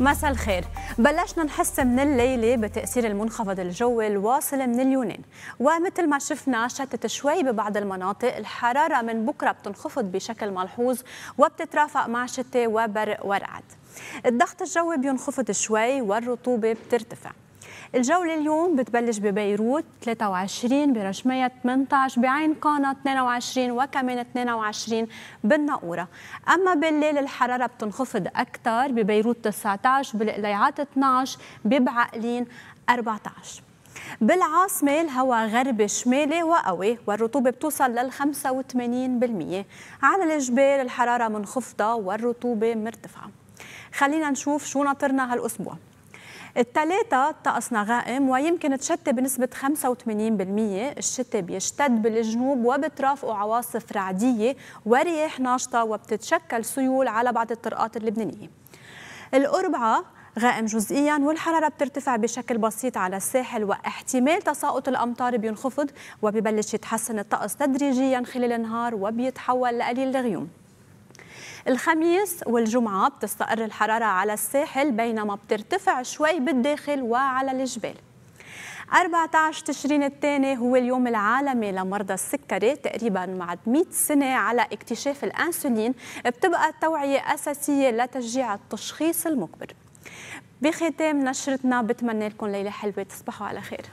مساء الخير. بلشنا نحس من الليلة بتأثير المنخفض الجوي الواصل من اليونان. ومثل ما شفنا شتت شوي ببعض المناطق الحرارة من بكرة بتنخفض بشكل ملحوظ وبتترافق مع شتاء وبرق ورعد. الضغط الجوي بينخفض شوي والرطوبة بترتفع. الجولة اليوم بتبلش ببيروت 23 برشمية 18 بعين قانا 22 وكمان 22 بالناقورة. أما بالليل الحرارة بتنخفض أكثر ببيروت 19 بالقليعات 12 ببعقلين 14 بالعاصمة الهواء غربي شمالي وقوي والرطوبة بتوصل لل 85% على الجبال الحرارة منخفضة والرطوبة مرتفعة. خلينا نشوف شو ناطرنا هالأسبوع. الثلاثة طقسنا غائم ويمكن تشتي بنسبة 85% الشتاء بيشتد بالجنوب وبترافقه عواصف رعدية ورياح ناشطة وبتتشكل سيول على بعض الطرقات اللبنانية. الأربعة غائم جزئيا والحرارة بترتفع بشكل بسيط على الساحل واحتمال تساقط الأمطار بينخفض وبيبلش يتحسن الطقس تدريجيا خلال النهار وبيتحول لقليل الغيوم. الخميس والجمعة بتستقر الحرارة على الساحل بينما بترتفع شوي بالداخل وعلى الجبال. 14 تشرين الثاني هو اليوم العالمي لمرضى السكري تقريبا بعد 100 سنة على اكتشاف الأنسولين بتبقى التوعية أساسية لتشجيع التشخيص المكبر بختام نشرتنا بتمنى لكم ليلة حلوة تصبحوا على خير.